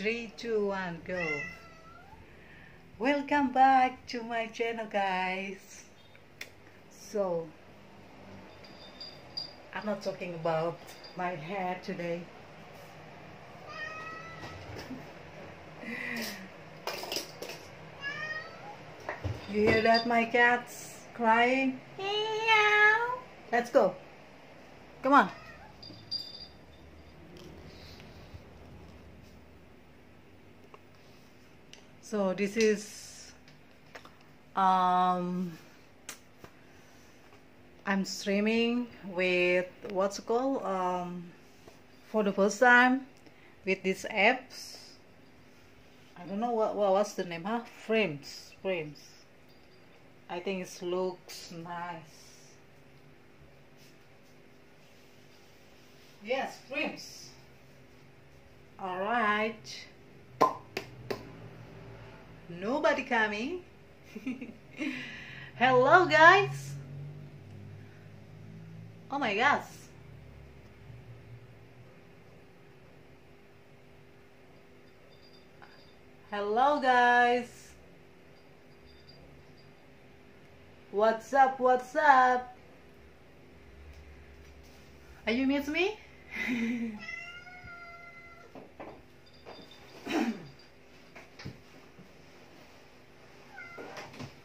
Three, two, one, go. Welcome back to my channel, guys. So, I'm not talking about my hair today. You hear that, my cats crying? Meow. Let's go. Come on. So this is um I'm streaming with what's called um for the first time with these apps. I don't know what, what what's the name, huh? Frames, frames. I think it looks nice. Yes, frames. All right. Coming. Hello, guys. Oh my gosh. Hello, guys. What's up? What's up? Are you miss me?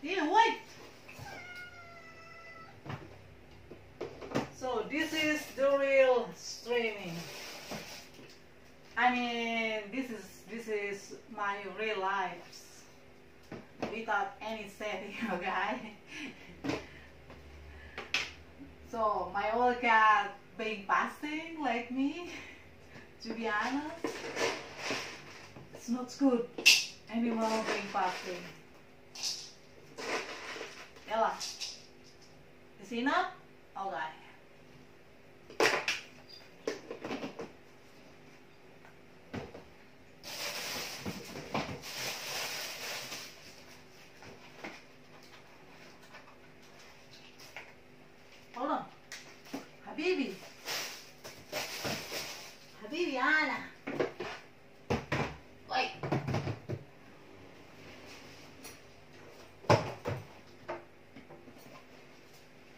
yeah, wait. So this is the real streaming. I mean, this is this is my real life without any setting, okay? so my old cat being fasting like me, to be honest, it's not good anymore being fasting. Ella, is enough? Okay. Hold on. Habibi. Habibi, Anna. Wait.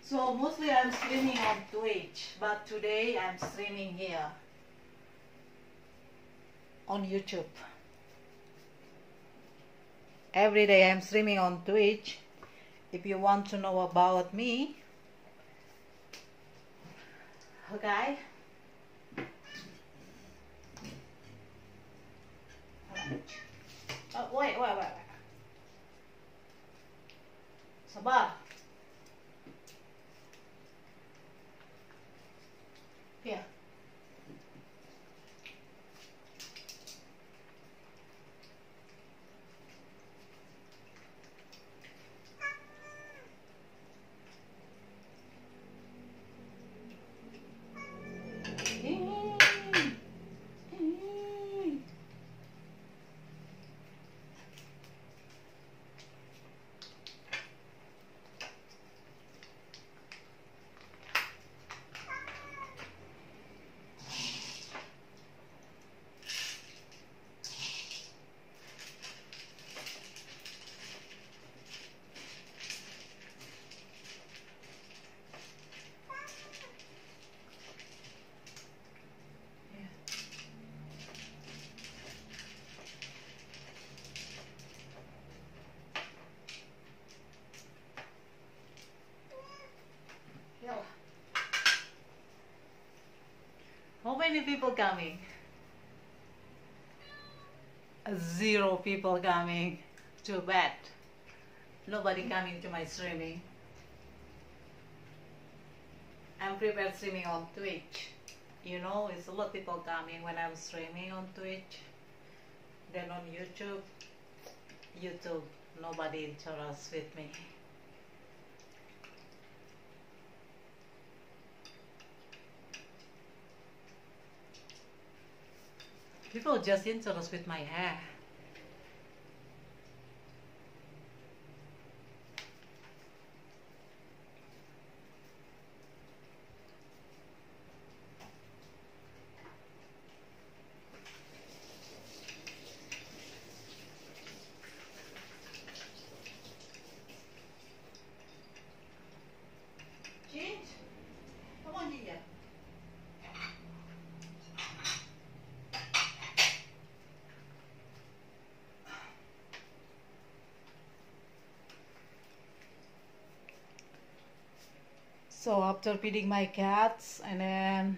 So mostly I'm streaming on Twitch, but today I'm streaming here on YouTube. Every day I'm streaming on Twitch. If you want to know about me, okay? Oh, wait, wait, wait, wait. Sabar. Here. Yalla. How many people coming? Zero people coming. Too bad. Nobody coming to my streaming. I'm prepared streaming on Twitch. You know, it's a lot of people coming when I'm streaming on Twitch. Then on YouTube, YouTube, nobody interacts with me. People just interest with my hair. So after feeding my cats and then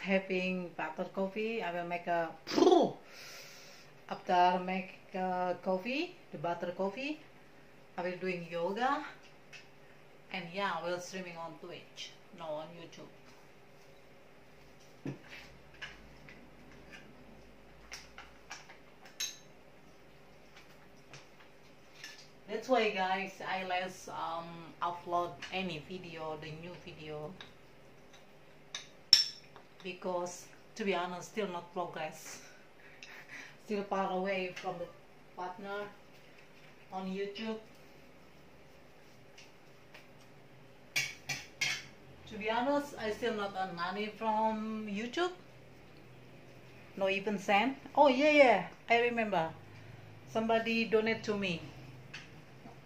having butter coffee, I will make a after make uh, coffee, the butter coffee, I will doing yoga and yeah, I will streaming on Twitch, no on YouTube. That's why guys I less um, upload any video the new video. Because to be honest still not progress. Still far away from the partner on YouTube. To be honest I still not earn money from YouTube. No even cent. Oh yeah yeah I remember. Somebody donate to me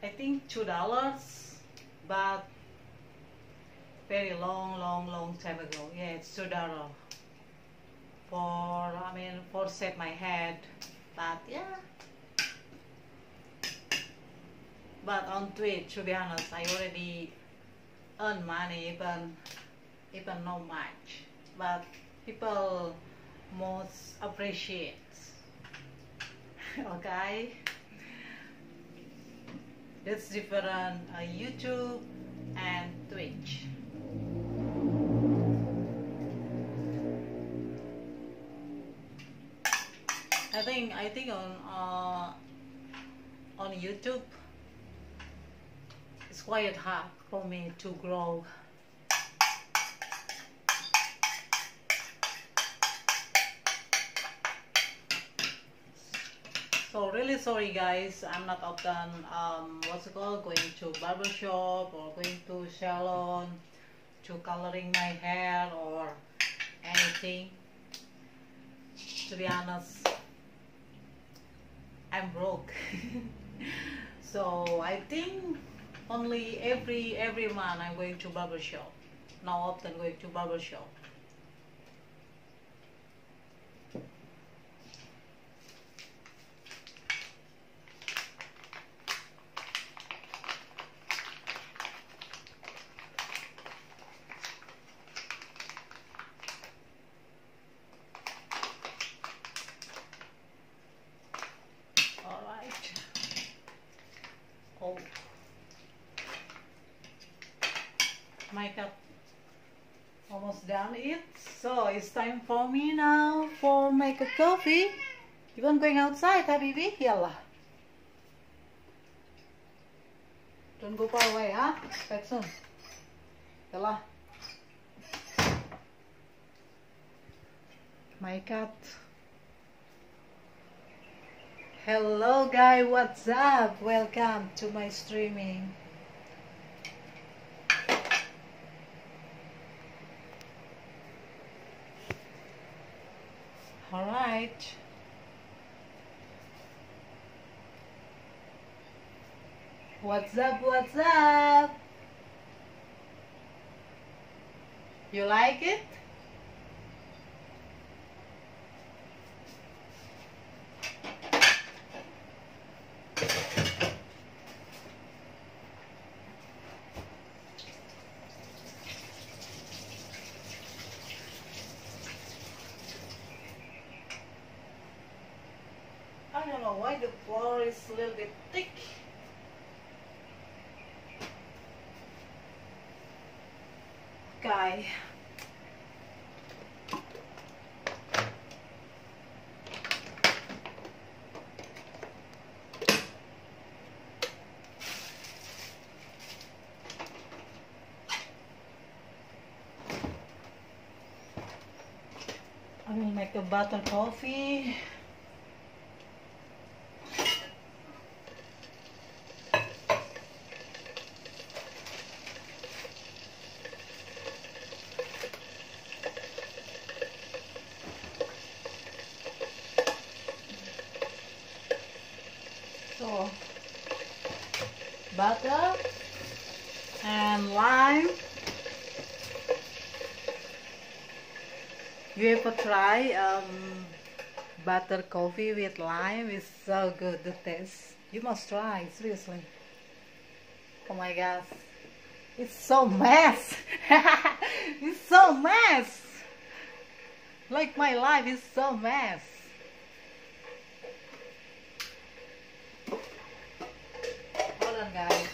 I think two dollars but very long long long time ago. Yeah it's two dollar. For I mean for set my head but yeah. But on Twitch to be honest I already earn money even even not much. But people most appreciate. Okay that's different uh, YouTube and Twitch. I think I think on uh, on YouTube it's quite hard for me to grow so really sorry guys. I'm not often um what's it called? Going to barbershop or going to salon to coloring my hair or anything. To be honest i'm broke. So i think only every every month i'm going to barbershop. Now often going to barbershop done it. So it's time for me now for make a coffee. You want going outside habibi yalla. Don't go far away huh? Back soon. Yalla. My cat. Hello guy. What's up? Welcome to my streaming All right. What's up? What's up? You like it? I don't know why the floor is a little bit Butter coffee. So butter and lime you ever try um, butter coffee with lime it's so good the taste you must try seriously oh my gosh It's so mess. it's so mess. Like my life is so mess. Hold on guys.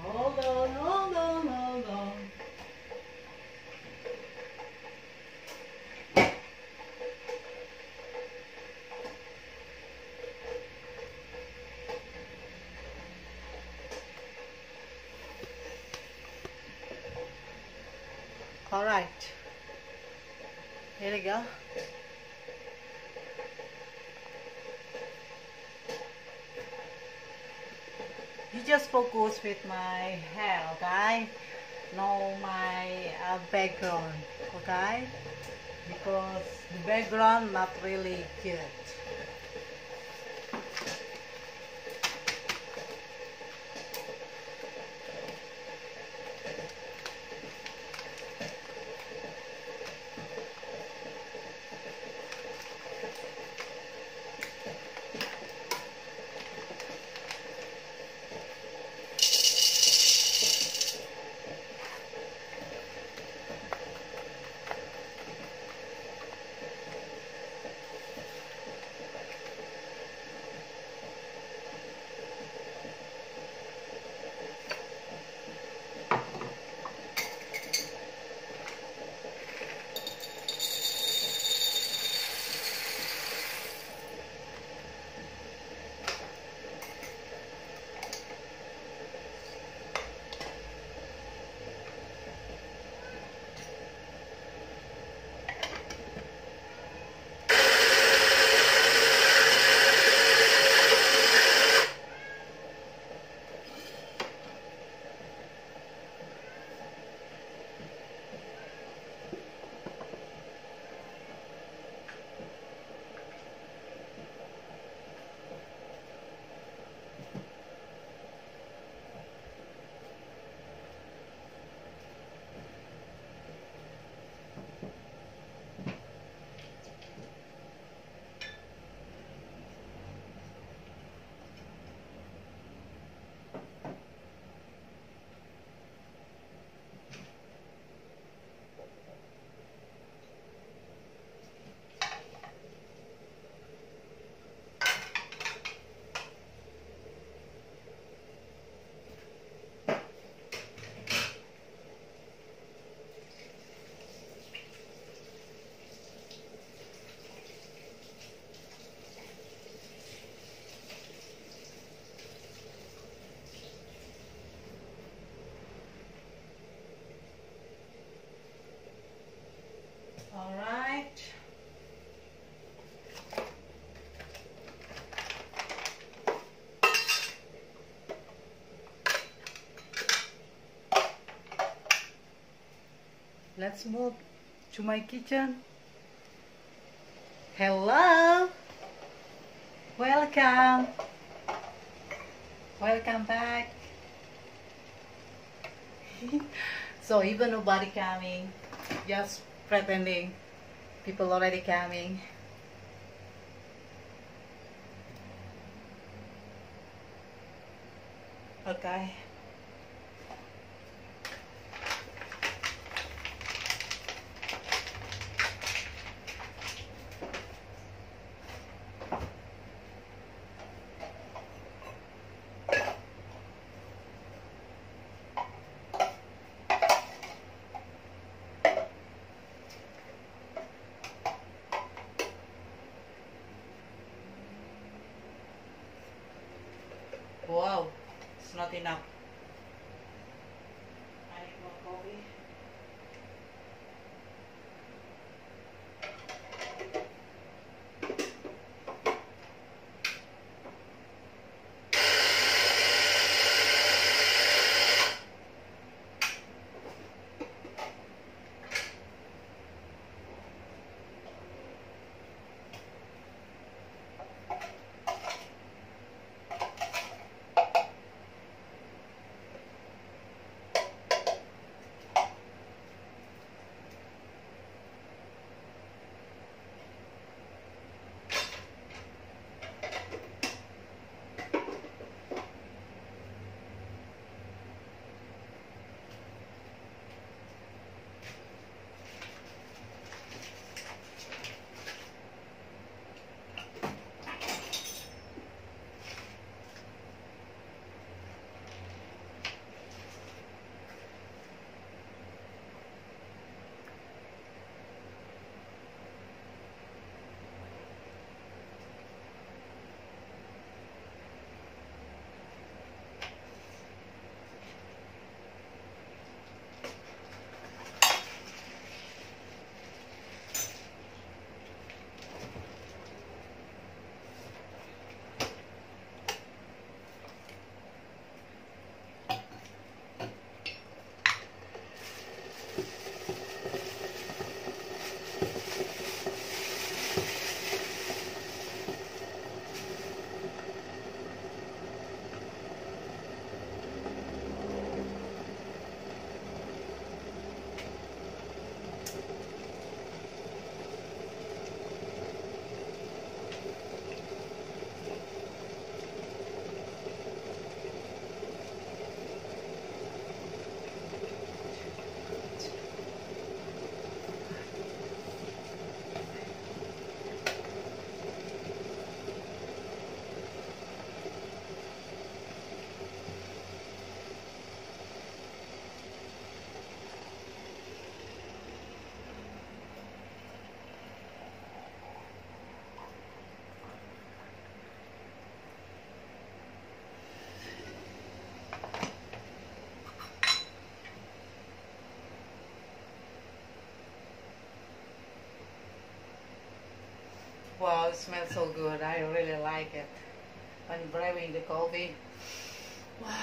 Hold on, hold on, hold on. All right. Here we go. You just focus with my hair, okay? No my uh, background, okay? Because the background not really good. Let's move to my kitchen. Hello. Welcome. Welcome back. so even nobody coming, just pretending people already coming. Okay. So good. I really like it. When brewing the coffee. Wow.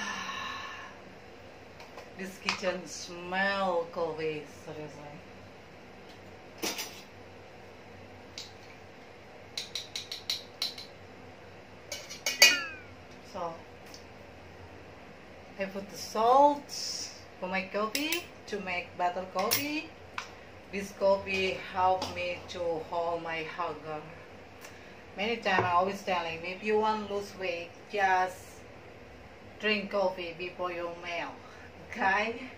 This kitchen smell coffee, seriously. So, I put the salt for my coffee to make better coffee. This coffee helped me to hold my hunger. Many times I always telling if you want to lose weight, just drink coffee before your meal. Okay?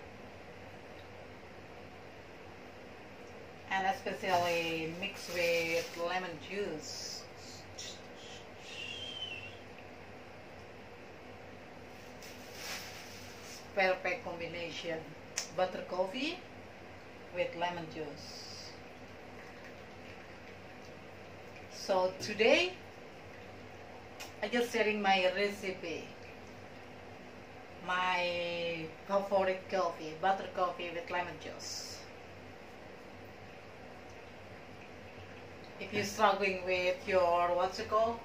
And especially mixed with lemon juice. Perfect combination. Butter coffee with lemon juice. So today I just sharing my recipe. My favorite coffee, butter coffee with lemon juice. If you're struggling with your what's it called?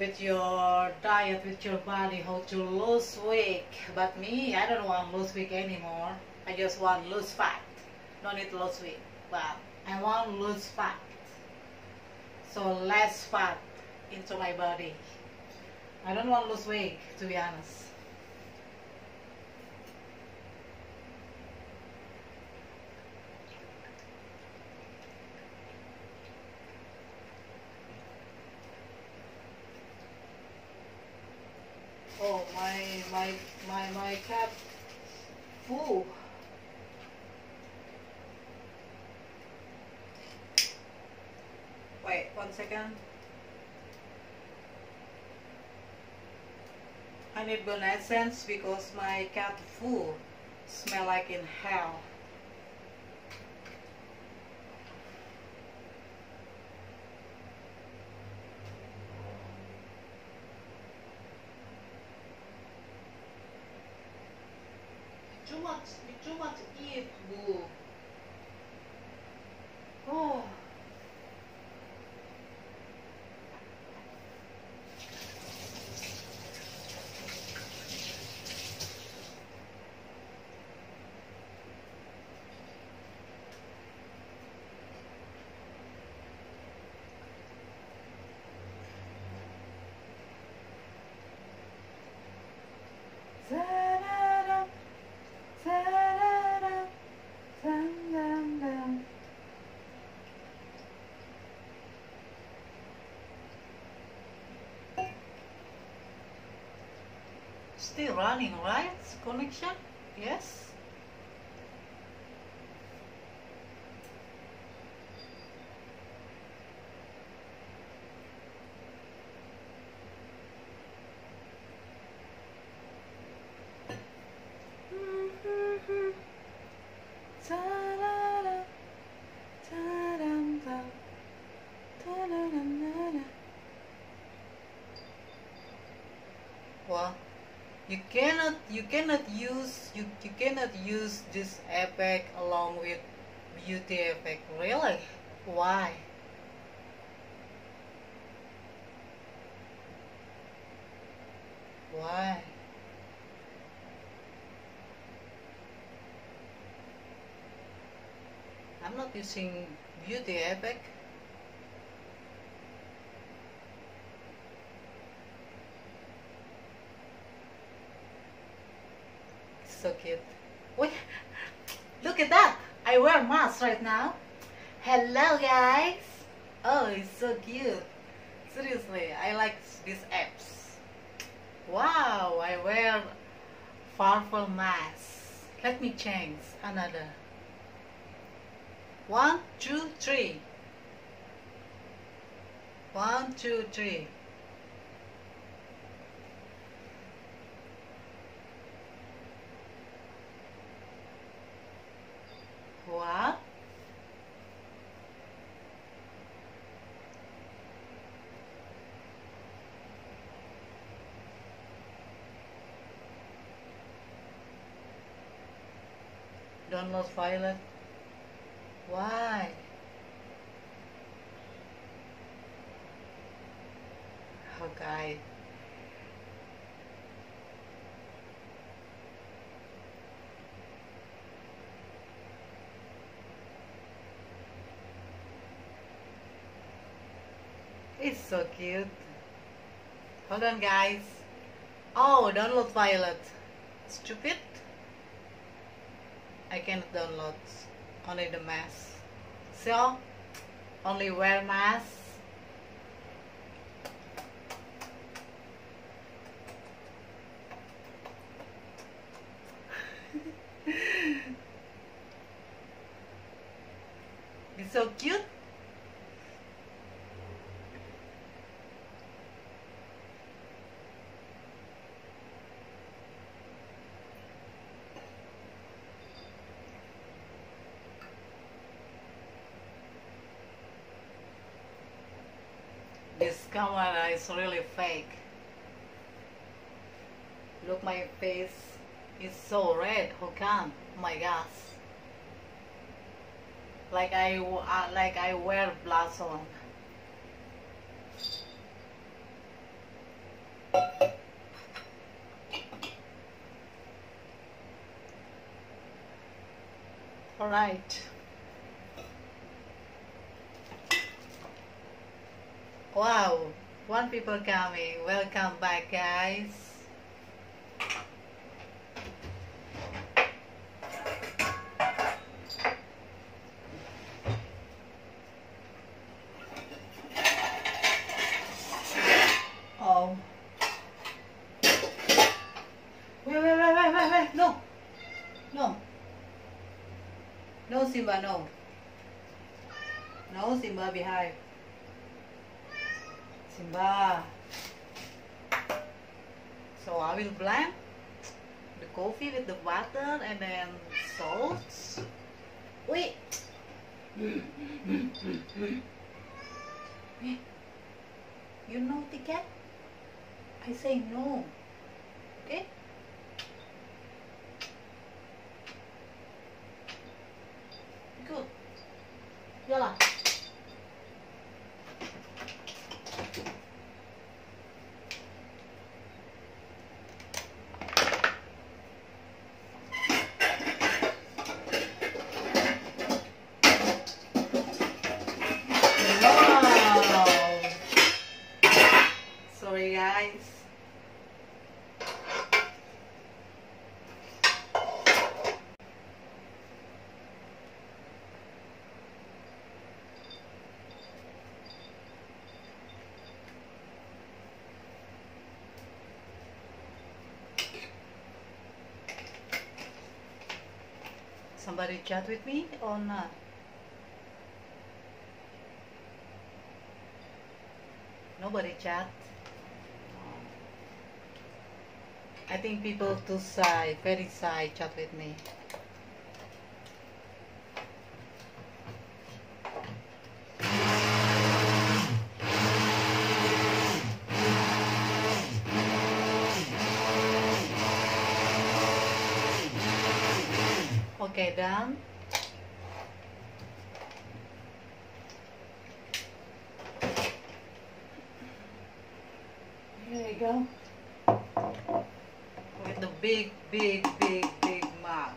With your diet, with your body, how to lose weight. But me, I don't want lose weight anymore. I just want lose fat no need to lose weight but I want lose fat so less fat into my body. I don't want to lose weight to be honest. Oh my my my my cap full Wait, one second. I need burn essence because my cat food smell like in hell. Too much, too much eat, boo. Oh. Ta-da-da, ta-da-da, dum-dum-dum. Still running, right? Connection? Yes? You cannot you cannot use you, you cannot use this effect along with beauty effect. Really? Why? Why? I'm not using beauty epic. So cute. Wait, look at that. I wear mask right now. Hello guys. Oh, it's so cute. Seriously, I like these apps. Wow, I wear powerful mask. Let me change another. One, two, three. One, two, three. What? Don't lose Violet. Why? Oh, okay. It's so cute. Hold on, guys. Oh, download Violet. Stupid. Cannot download only the mask. So, only wear mask. it's so cute. This is really fake. Look, my face is so red. How come? Oh my gosh. Like I uh, like I wear blush on. All right. Wow, one people coming. Welcome back, guys. Oh. Wait, wait, wait, wait, wait, wait. No. No. No, Simba, no. No, Simba, behind. Simba. So I will blend the coffee with the butter and then salt. Wait. You know ticket? I say no. Okay? Good. Yalla. Wow. Sorry guys. Somebody chat with me or not? Nobody chat. I think people too shy, very shy chat with me. Okay, done. Here we go. With the big, big, big, big mug.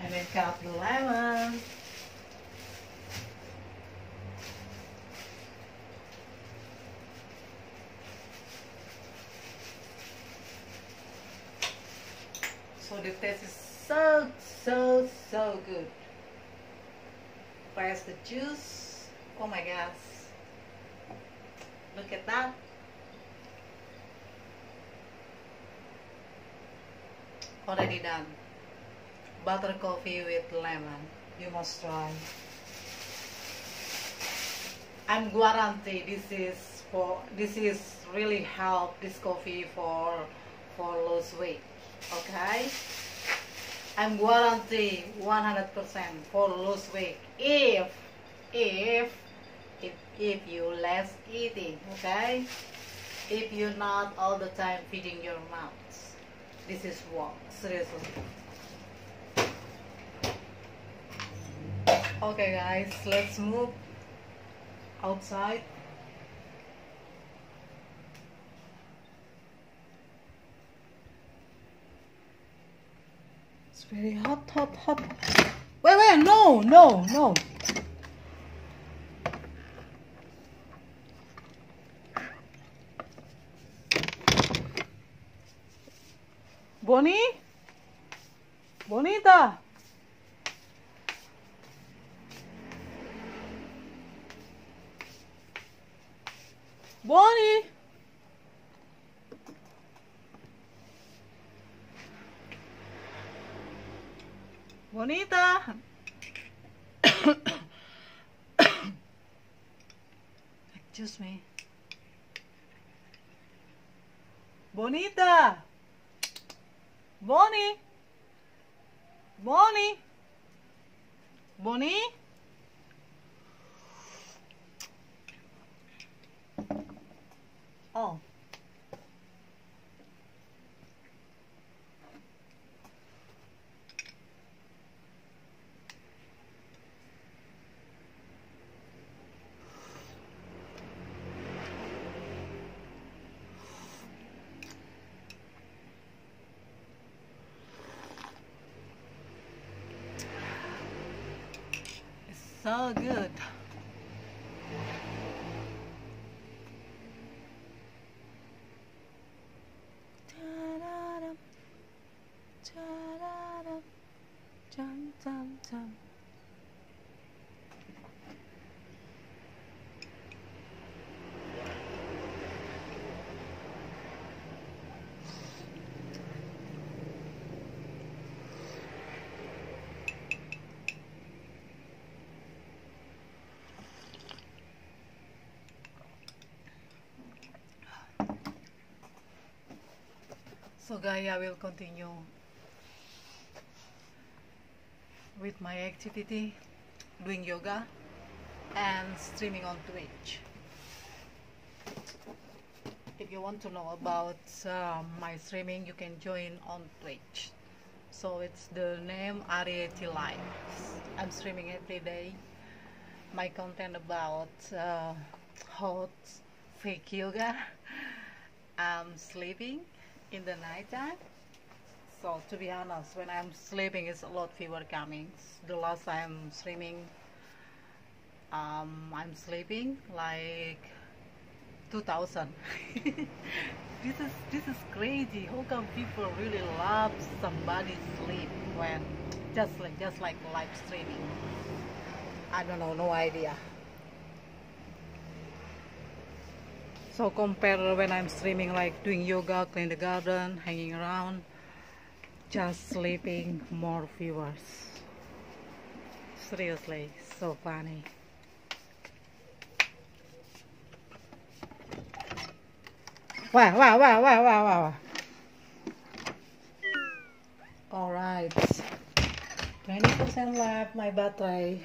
And then cut the lemon. So the taste is so, so, so good. Press the juice. Oh my gosh. Look at that. Already done. Butter coffee with lemon. You must try. I'm guarantee this is for this is really help this coffee for for lose weight. Okay? I'm guarantee 100% for lose weight if if if if you less eating okay if you're not all the time feeding your mouth this is what seriously Okay guys, let's move outside. It's very hot, hot, hot. Wait, wait, no, no, no. Bonnie? Bonita? Bonnie? Bonita? Excuse me. Bonita? Bonnie? Bonnie? Bonnie? Oh. It's so good. So I will continue with my activity, doing yoga and streaming on Twitch. If you want to know about um, my streaming, you can join on Twitch. So it's the name Arieti Lives. I'm streaming every day. My content about uh, hot fake yoga. I'm sleeping in the nighttime. So to be honest, when I'm sleeping, it's a lot fewer coming. The last time streaming, um, I'm sleeping like 2000. this is this is crazy. How come people really love somebody sleep when just like just like live streaming? I don't know, no idea. So compare when I'm streaming like doing yoga, clean the garden, hanging around, just sleeping, more viewers. Seriously, so funny. Wow, wow, wow, wow, wow, wow. Alright. 20% left my battery.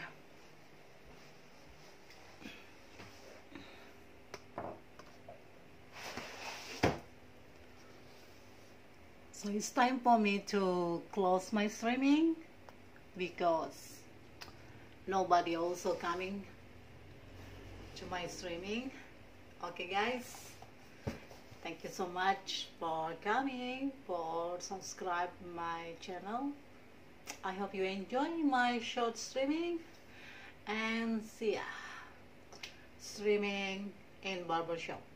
It's time for me to close my streaming because nobody also coming to my streaming. Okay guys, thank you so much for coming, for subscribe my channel. I hope you enjoy my short streaming and see ya. Streaming in barbershop.